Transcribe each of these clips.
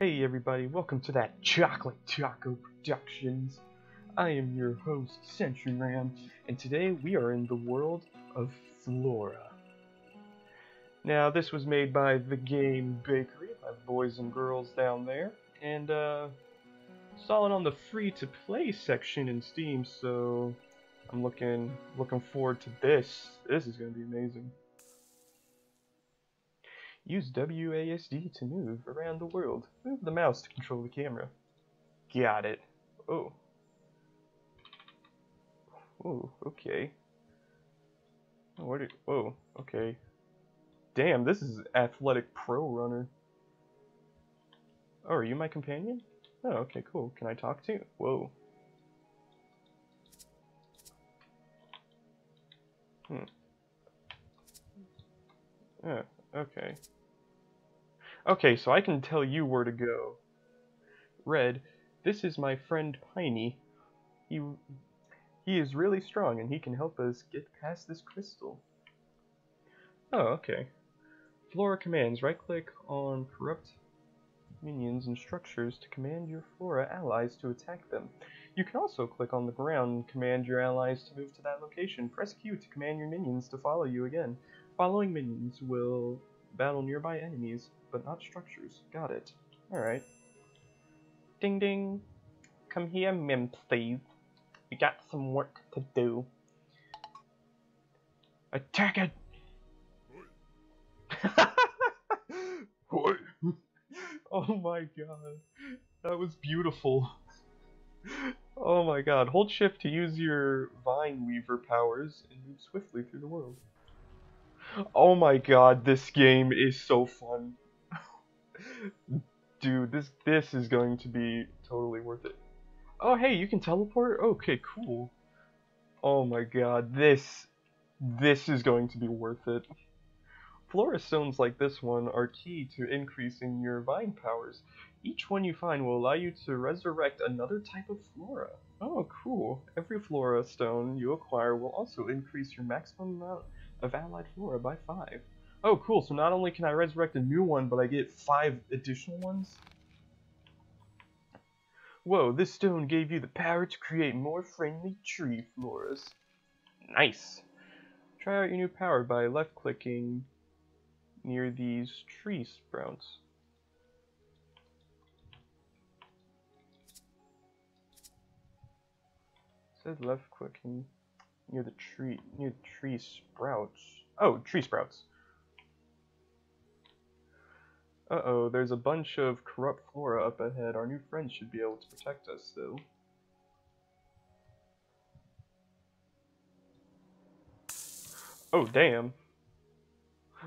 Hey everybody, welcome to that Chocolate Taco Productions. I am your host, Century Ram, and today we are in the world of Flora. Now, this was made by The Game Bakery, my boys and girls down there, and uh, saw it on the free-to-play section in Steam, so I'm looking looking forward to this. This is going to be amazing. Use WASD to move around the world. Move the mouse to control the camera. Got it. Oh. Oh, okay. Oh, what whoa, okay. Damn, this is Athletic Pro Runner. Oh, are you my companion? Oh, okay, cool. Can I talk to you? Whoa. Hmm. Yeah, okay. Okay, so I can tell you where to go. Red, this is my friend Piney. He he is really strong and he can help us get past this crystal. Oh, okay. Flora commands. Right click on corrupt minions and structures to command your Flora allies to attack them. You can also click on the ground and command your allies to move to that location. Press Q to command your minions to follow you again. Following minions will battle nearby enemies, but not structures. Got it. Alright. Ding ding. Come here, Mim, please. We got some work to do. Attack it! oh my god. That was beautiful. Oh my god. Hold shift to use your Vine Weaver powers and move swiftly through the world. Oh my god, this game is so fun. Dude, this this is going to be totally worth it. Oh hey, you can teleport? Okay, cool. Oh my god, this this is going to be worth it. Flora stones like this one are key to increasing your vine powers. Each one you find will allow you to resurrect another type of flora. Oh, cool. Every flora stone you acquire will also increase your maximum amount of allied flora by 5. Oh, cool. So not only can I resurrect a new one, but I get 5 additional ones? Whoa, this stone gave you the power to create more friendly tree floras. Nice. Try out your new power by left-clicking near these tree sprouts. Says left clicking near the tree near the tree sprouts. Oh, tree sprouts. Uh oh, there's a bunch of corrupt flora up ahead. Our new friends should be able to protect us though. Oh damn.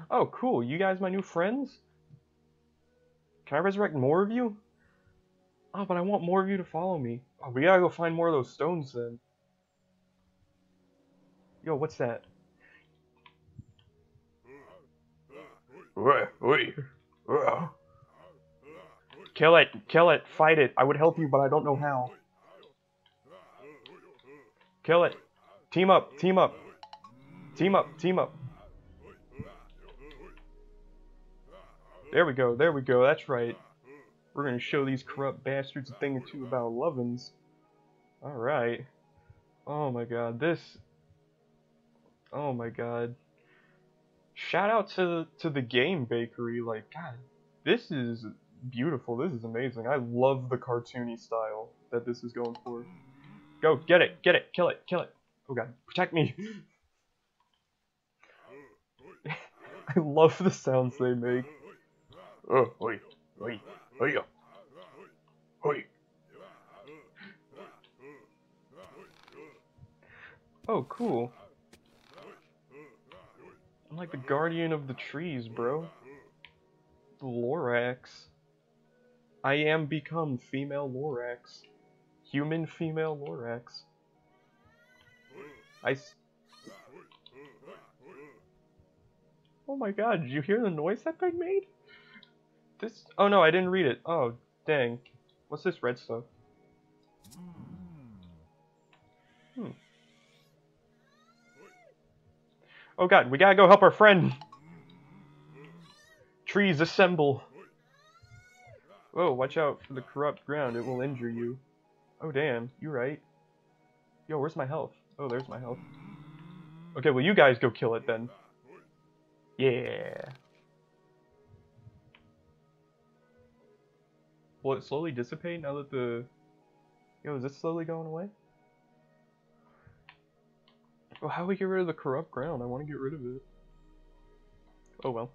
Oh, cool. You guys my new friends? Can I resurrect more of you? Oh, but I want more of you to follow me. Oh, we gotta go find more of those stones then. Yo, what's that? Kill it! Kill it! Fight it! I would help you, but I don't know how. Kill it! Team up! Team up! Team up! Team up! There we go, there we go, that's right. We're gonna show these corrupt bastards a thing or two about lovin's. Alright. Oh my god, this... Oh my god. Shout out to, to the Game Bakery, like, god, this is beautiful, this is amazing. I love the cartoony style that this is going for. Go, get it, get it, kill it, kill it. Oh god, protect me! I love the sounds they make. Oh, oi, oi, oi, oh. oi. Oh, cool. I'm like the guardian of the trees, bro. The Lorax. I am become female Lorax. Human female Lorax. I. Oh my god, did you hear the noise that thing made? This. Oh no, I didn't read it. Oh, dang. What's this red stuff? Hmm. Oh god, we gotta go help our friend. Trees assemble. Whoa, watch out for the corrupt ground, it will injure you. Oh damn, you right. Yo, where's my health? Oh, there's my health. Okay, well you guys go kill it then. Yeah. Will it slowly dissipate now that the... Yo, is this slowly going away? Well, how do we get rid of the corrupt ground? I want to get rid of it. Oh well.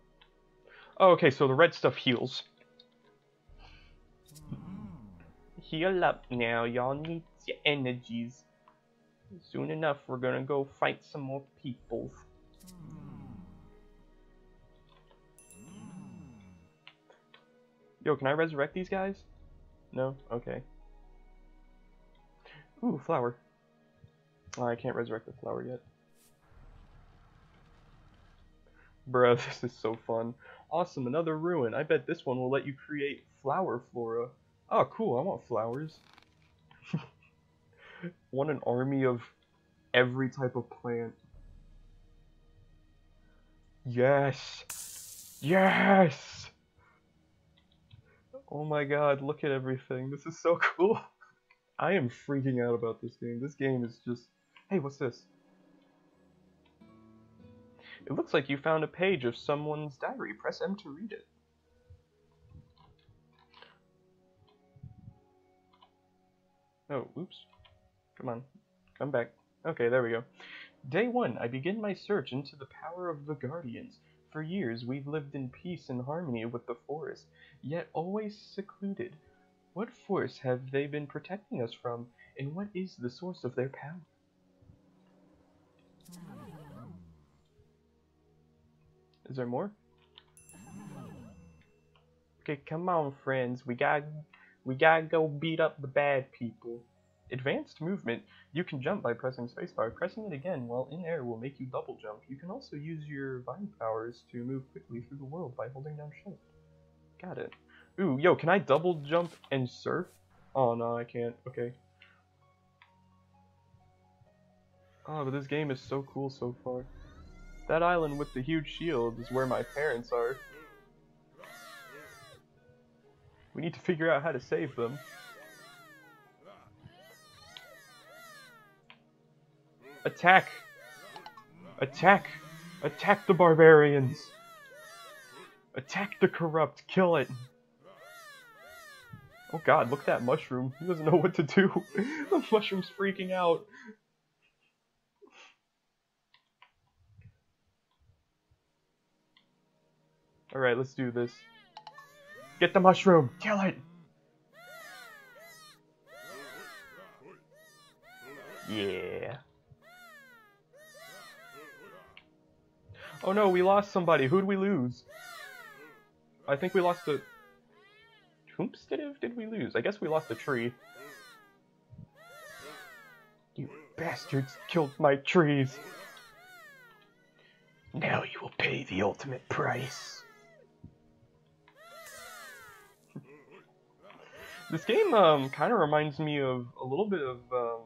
Oh, okay, so the red stuff heals. Heal up now, y'all need your energies. Soon enough, we're gonna go fight some more people. Yo, can I resurrect these guys? No? Okay. Ooh, flower. Oh, I can't resurrect the flower yet. Bruh, this is so fun. Awesome, another ruin. I bet this one will let you create flower flora. Oh, cool, I want flowers. want an army of every type of plant. Yes! Yes! Oh my god, look at everything. This is so cool. I am freaking out about this game. This game is just... Hey, what's this? It looks like you found a page of someone's diary. Press M to read it. Oh, oops. Come on. Come back. Okay, there we go. Day 1. I begin my search into the power of the Guardians. For years, we've lived in peace and harmony with the forest, yet always secluded. What force have they been protecting us from, and what is the source of their power? Is there more? Okay, come on, friends. We got, we gotta go beat up the bad people. Advanced movement. You can jump by pressing spacebar. Pressing it again while in air will make you double jump. You can also use your vine powers to move quickly through the world by holding down shift. Got it. Ooh, yo, can I double jump and surf? Oh, no, I can't. Okay. Oh, but this game is so cool so far. That island with the huge shield is where my parents are. We need to figure out how to save them. Attack! Attack! Attack the barbarians! Attack the corrupt! Kill it! Oh god, look at that mushroom. He doesn't know what to do. the mushroom's freaking out. Alright, let's do this. Get the mushroom! Kill it! Yeah. Oh no, we lost somebody. Who'd we lose? I think we lost a... Tombstitive did we lose? I guess we lost a tree. You bastards killed my trees. Now you will pay the ultimate price. This game um, kind of reminds me of a little bit of um,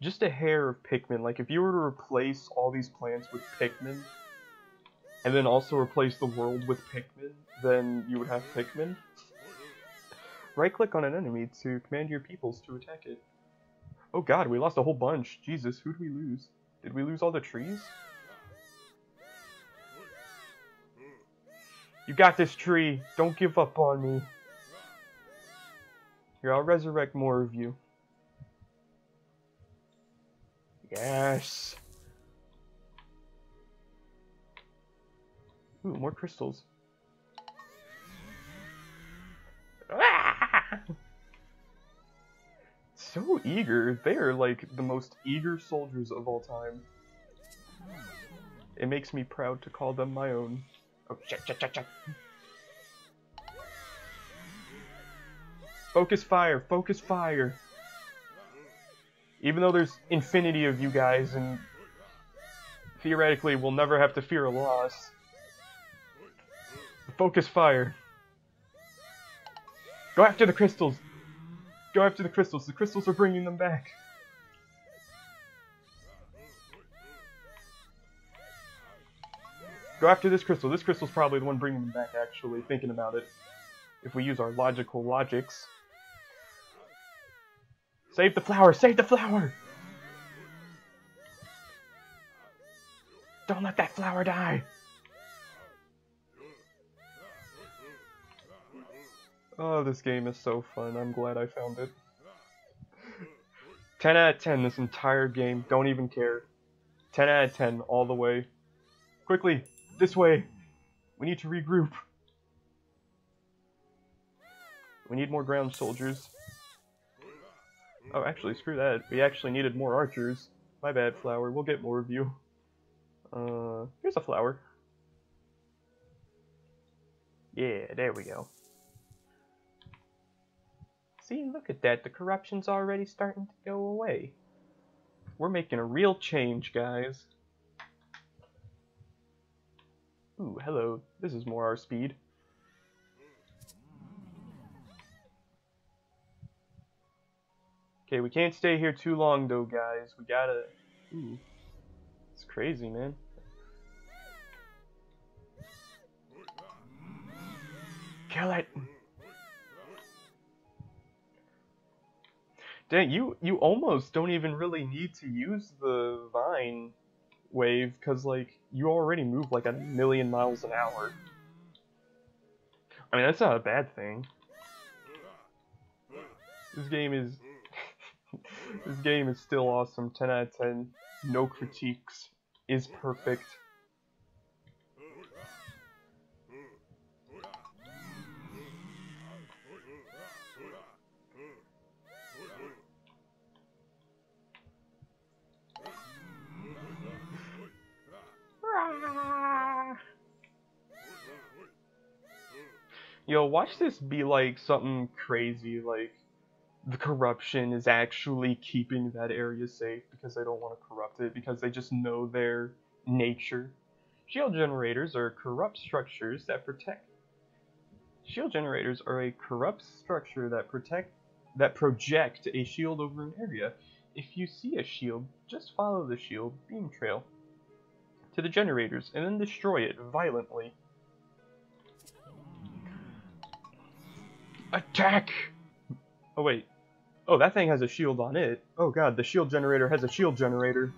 just a hair of Pikmin. Like if you were to replace all these plants with Pikmin, and then also replace the world with Pikmin, then you would have Pikmin. Right click on an enemy to command your peoples to attack it. Oh god, we lost a whole bunch. Jesus, who'd we lose? Did we lose all the trees? You got this tree. Don't give up on me. Here, I'll resurrect more of you. Yes. Ooh, more crystals. Ah! So eager. They are like the most eager soldiers of all time. It makes me proud to call them my own. Oh, shit, shit, shit, shit. Focus fire, focus fire. Even though there's infinity of you guys, and theoretically we'll never have to fear a loss. Focus fire. Go after the crystals. Go after the crystals. The crystals are bringing them back. Go after this crystal. This crystal's probably the one bringing them back, actually, thinking about it. if we use our logical logics. Save the flower! Save the flower! Don't let that flower die! Oh, this game is so fun. I'm glad I found it. 10 out of 10 this entire game. Don't even care. 10 out of 10 all the way. Quickly, this way. We need to regroup. We need more ground soldiers. Oh, actually, screw that. We actually needed more archers. My bad, flower. We'll get more of you. Uh, here's a flower. Yeah, there we go. See, look at that. The corruption's already starting to go away. We're making a real change, guys. Ooh, hello. This is more our speed. Okay, we can't stay here too long, though, guys. We gotta... Ooh. It's crazy, man. Kill it! Dang, you you almost don't even really need to use the vine wave because like you already move like a million miles an hour. I mean that's not a bad thing. This game is this game is still awesome. 10 out of 10. No critiques. Is perfect. Yo, watch this be like something crazy, like the corruption is actually keeping that area safe because they don't want to corrupt it, because they just know their nature. Shield generators are corrupt structures that protect. Shield generators are a corrupt structure that protect that project a shield over an area. If you see a shield, just follow the shield beam trail to the generators and then destroy it violently. Attack! Oh wait. Oh, that thing has a shield on it. Oh god, the shield generator has a shield generator.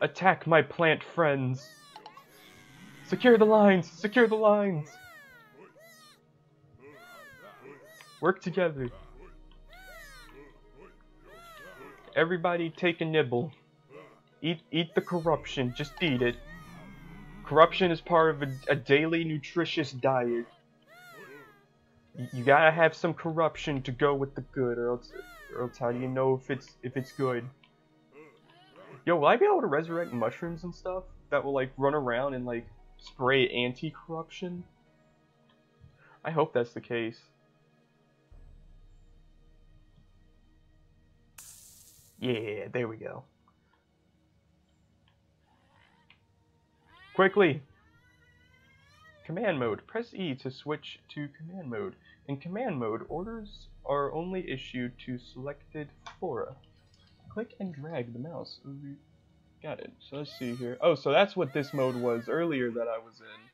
Attack my plant friends! Secure the lines! Secure the lines! Work together. Everybody take a nibble. Eat eat the corruption, just eat it. Corruption is part of a, a daily nutritious diet. You, gotta have some corruption to go with the good, or else, or else how do you know if it's if it's good? Yo, will I be able to resurrect mushrooms and stuff that will like run around and like spray anti-corruption? I hope that's the case. Yeah, there we go. Quickly! Command mode. Press E to switch to command mode. In command mode, orders are only issued to selected flora. Click and drag the mouse. Got it. So let's see here. Oh, so that's what this mode was earlier that I was in.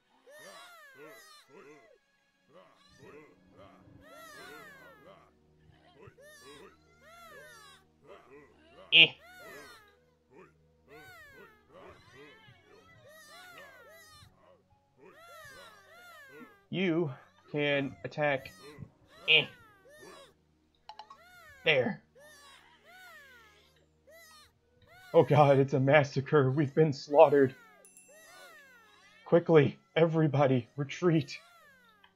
Eh. You can attack. Eh. There. Oh god, it's a massacre. We've been slaughtered. Quickly, everybody, retreat.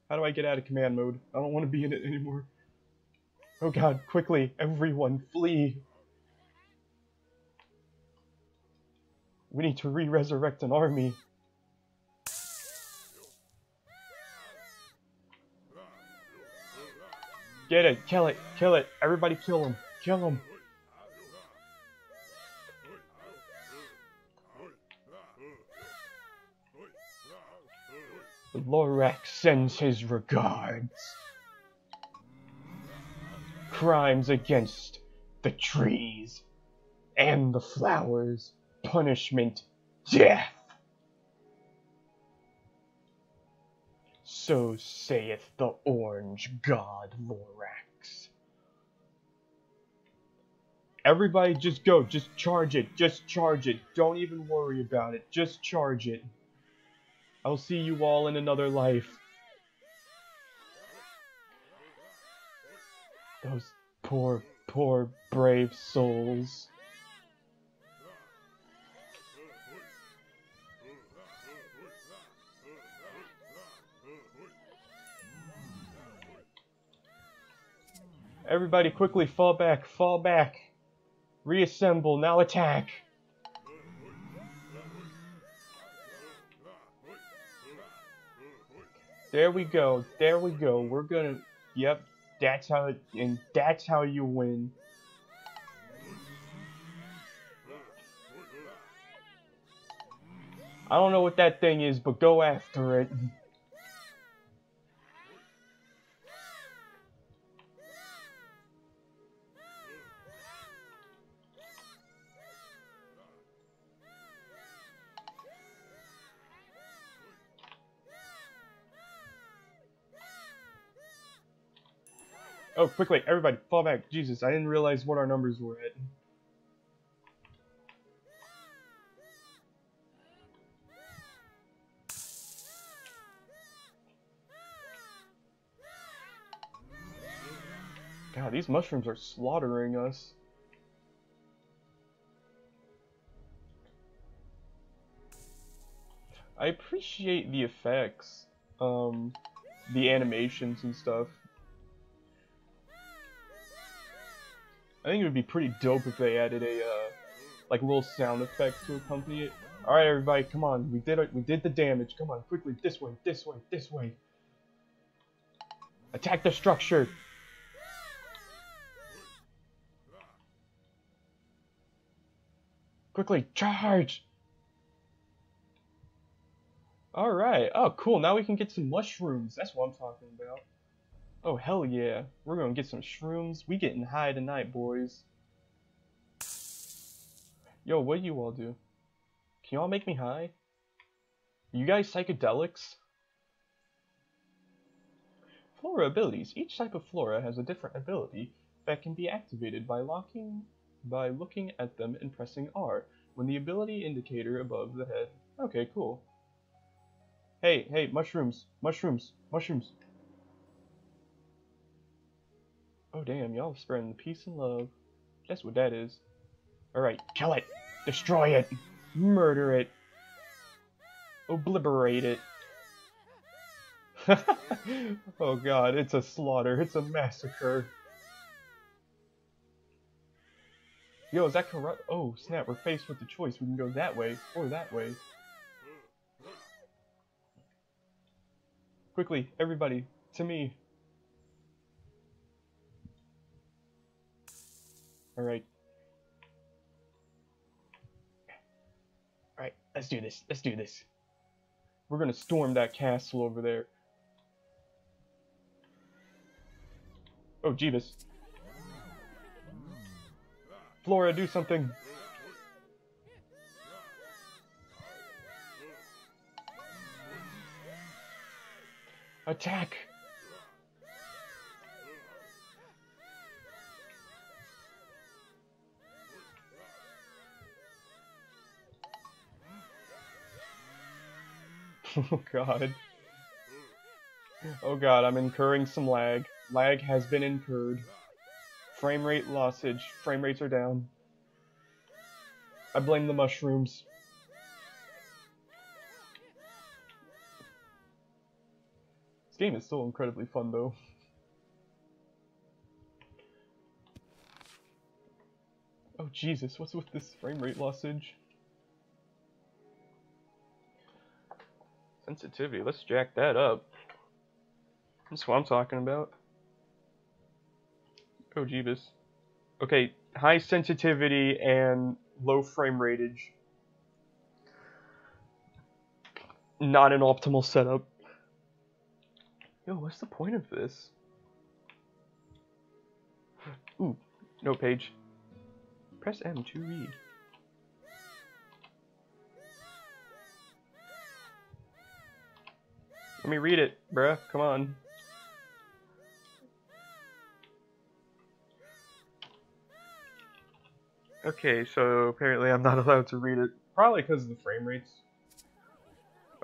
How do I get out of command mode? I don't want to be in it anymore. Oh god, quickly, everyone, flee. We need to re-resurrect an army. Get it, kill it, kill it. Everybody kill him. Kill him. Lorax sends his regards. Crimes against the trees and the flowers. Punishment, death. So saith the orange god Lorax. Everybody just go, just charge it, just charge it. Don't even worry about it, just charge it. I'll see you all in another life. Those poor, poor, brave souls. Everybody quickly fall back, fall back. Reassemble, now attack. There we go, there we go. We're gonna, yep, that's how, and that's how you win. I don't know what that thing is, but go after it. Oh, quickly, everybody, fall back. Jesus, I didn't realize what our numbers were at. God, these mushrooms are slaughtering us. I appreciate the effects, um, the animations and stuff. I think it would be pretty dope if they added a, uh, like, little sound effect to accompany it. Alright, everybody, come on. We did it. We did the damage. Come on, quickly. This way, this way, this way. Attack the structure. Quickly, charge! Alright. Oh, cool. Now we can get some mushrooms. That's what I'm talking about. Oh, hell yeah. We're gonna get some shrooms. We getting high tonight, boys. Yo, what do you all do? Can you all make me high? You guys psychedelics? Flora abilities. Each type of flora has a different ability that can be activated by locking by looking at them and pressing R when the ability indicator above the head. Okay, cool. Hey, hey, mushrooms, mushrooms, mushrooms. Oh damn, y'all spreading peace and love. That's what that is. Alright, kill it! Destroy it! Murder it! Obliterate it! oh god, it's a slaughter, it's a massacre. Yo, is that corrupt? Oh snap, we're faced with the choice. We can go that way, or that way. Quickly, everybody, to me. Alright. Alright, let's do this. Let's do this. We're gonna storm that castle over there. Oh, Jeebus. Flora, do something. Attack! Oh god. Oh god, I'm incurring some lag. Lag has been incurred. Frame rate lossage. Frame rates are down. I blame the mushrooms. This game is still incredibly fun though. Oh Jesus, what's with this frame rate lossage? Sensitivity, let's jack that up. That's what I'm talking about. Oh, Jeebus. Okay, high sensitivity and low frame rateage. Not an optimal setup. Yo, what's the point of this? Ooh, no page. Press M to read. Let me read it, bruh. Come on. Okay, so apparently I'm not allowed to read it. Probably because of the frame rates.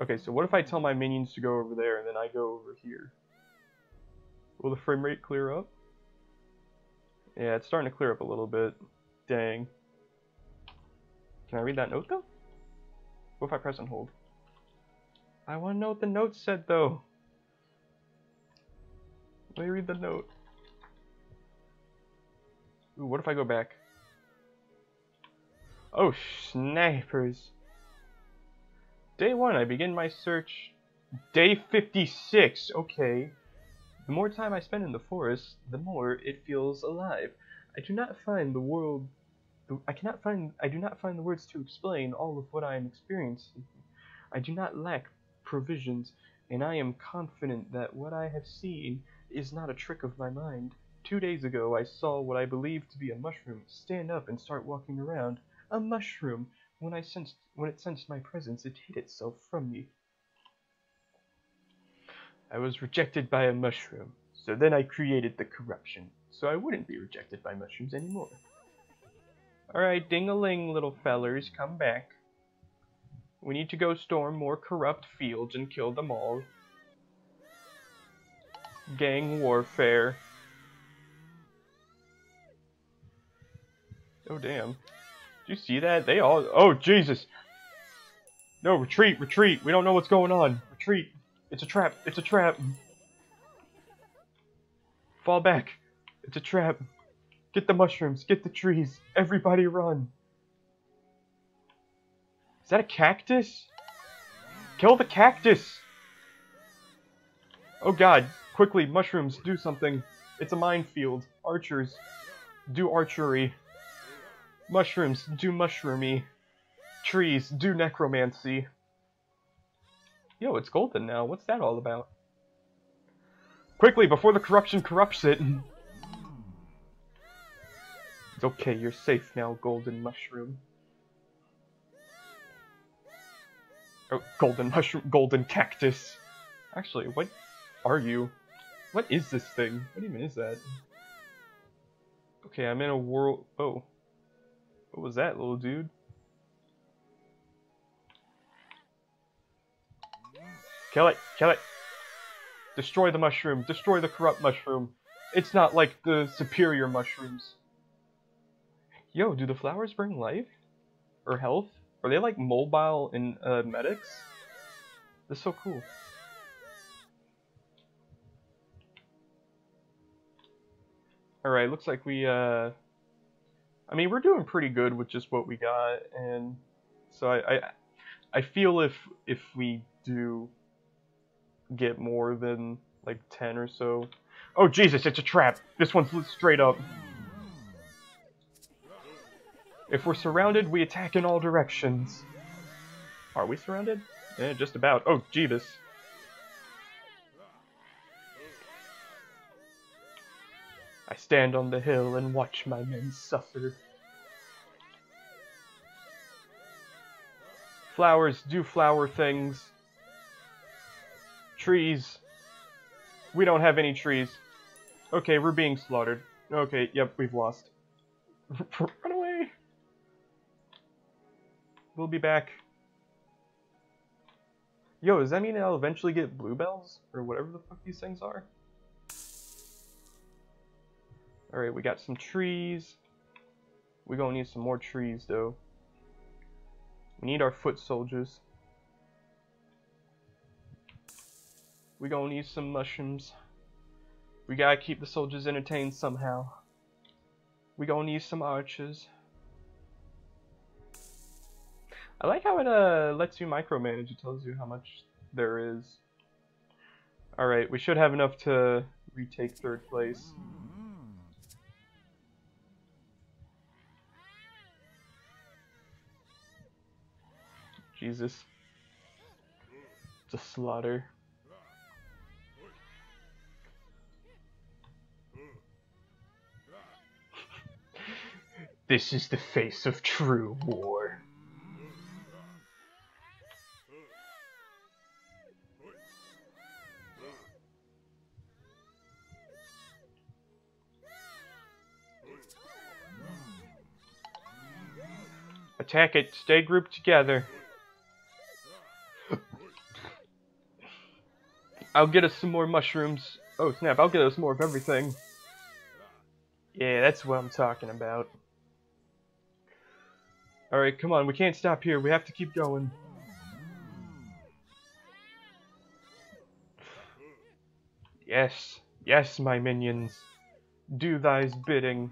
Okay, so what if I tell my minions to go over there and then I go over here? Will the frame rate clear up? Yeah, it's starting to clear up a little bit. Dang. Can I read that note though? What if I press and hold? I want to know what the note said though. Let me read the note. Ooh, what if I go back? Oh, snipers. Day 1, I begin my search. Day 56, okay. The more time I spend in the forest, the more it feels alive. I do not find the world I cannot find I do not find the words to explain all of what I am experiencing. I do not lack provisions, and I am confident that what I have seen is not a trick of my mind. Two days ago I saw what I believed to be a mushroom stand up and start walking around. A mushroom! When I sensed when it sensed my presence it hid itself from me. I was rejected by a mushroom, so then I created the corruption, so I wouldn't be rejected by mushrooms anymore. Alright, ding-a-ling, little fellers, come back. We need to go storm more corrupt fields and kill them all. Gang warfare. Oh, damn. Did you see that? They all... Oh, Jesus! No, retreat, retreat! We don't know what's going on. Retreat! It's a trap! It's a trap! Fall back! It's a trap! Get the mushrooms, get the trees, everybody run. Is that a cactus? Kill the cactus! Oh god, quickly, mushrooms, do something. It's a minefield. Archers, do archery. Mushrooms, do mushroomy. Trees, do necromancy. Yo, it's golden now. What's that all about? Quickly, before the corruption corrupts it. It's okay, you're safe now, golden mushroom. Oh, golden mushroom, golden cactus. Actually, what are you? What is this thing? What even is that? Okay, I'm in a world. Oh. What was that, little dude? Kill it! Kill it! Destroy the mushroom! Destroy the corrupt mushroom! It's not like the superior mushrooms. Yo, do the flowers bring life? Or health? Are they like mobile in uh, medics? That's so cool. Alright, looks like we, uh... I mean, we're doing pretty good with just what we got, and so I, I, I feel if if we do get more than like 10 or so... Oh, Jesus, it's a trap! This one's straight up. If we're surrounded, we attack in all directions. Are we surrounded? Eh, just about. Oh, Jeebus. I stand on the hill and watch my men suffer. Flowers do flower things. Trees. We don't have any trees. Okay, we're being slaughtered. Okay, yep, we've lost. Run away! We'll be back. Yo, does that mean I'll eventually get bluebells? Or whatever the fuck these things are? Alright, we got some trees. we gonna need some more trees, though. We need our foot soldiers. We gonna need some mushrooms. We gotta keep the soldiers entertained somehow. We gonna need some archers. I like how it uh, lets you micromanage. It tells you how much there is. Alright, we should have enough to retake third place. Jesus. It's a slaughter. this is the face of true war. Attack it. Stay grouped together. I'll get us some more mushrooms. Oh snap, I'll get us more of everything. Yeah, that's what I'm talking about. Alright, come on, we can't stop here. We have to keep going. Yes, yes, my minions. Do thy's bidding.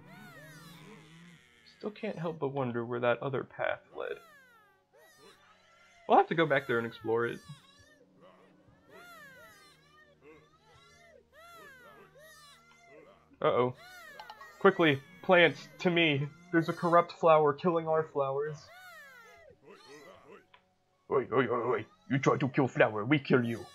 Still can't help but wonder where that other path led. We'll have to go back there and explore it. Uh-oh. Quickly, plants, to me. There's a corrupt flower killing our flowers. Oi, oi, oi, oi. You try to kill flower, we kill you.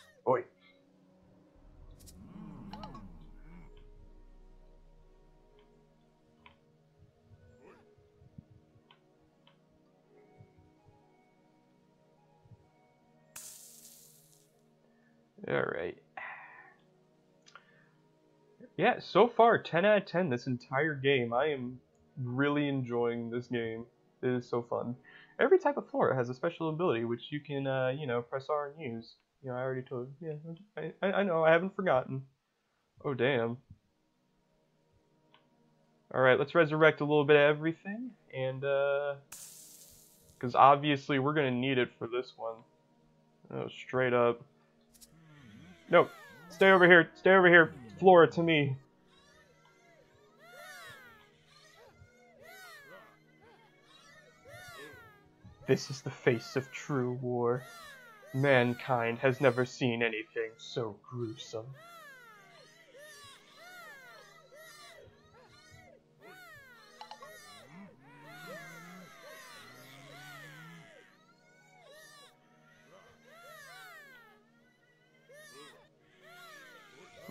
Alright. Yeah, so far, 10 out of 10 this entire game. I am really enjoying this game. It is so fun. Every type of flora has a special ability which you can, uh, you know, press R and use. You know, I already told you. Yeah, I, I know, I haven't forgotten. Oh, damn. Alright, let's resurrect a little bit of everything. And, uh... Because obviously we're going to need it for this one. Oh, straight up. No, stay over here. Stay over here. Flora to me. This is the face of true war. Mankind has never seen anything so gruesome.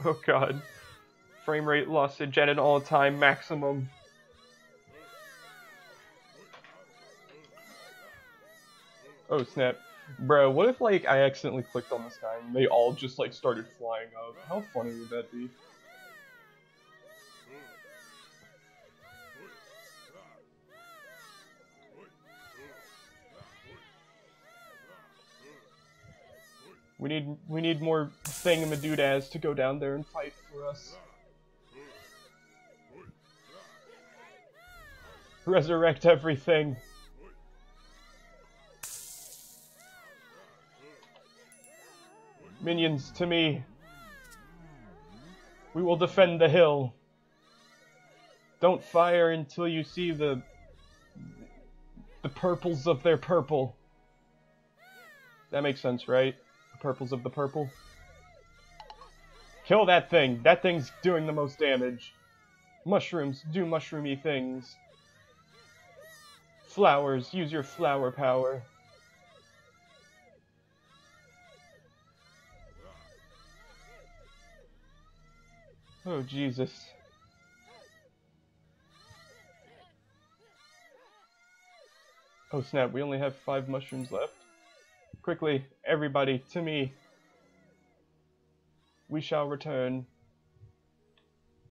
Oh god. Frame rate lost at an all-time maximum. Oh snap. Bro, what if like I accidentally clicked on this guy and they all just like started flying up? How funny would that be? We need we need more thingamadoodahs to go down there and fight for us. Resurrect everything. Minions, to me. We will defend the hill. Don't fire until you see the the purples of their purple. That makes sense, right? Purples of the purple. Kill that thing. That thing's doing the most damage. Mushrooms do mushroomy things. Flowers, use your flower power. Oh, Jesus. Oh snap, we only have five mushrooms left. Quickly, everybody, to me. We shall return.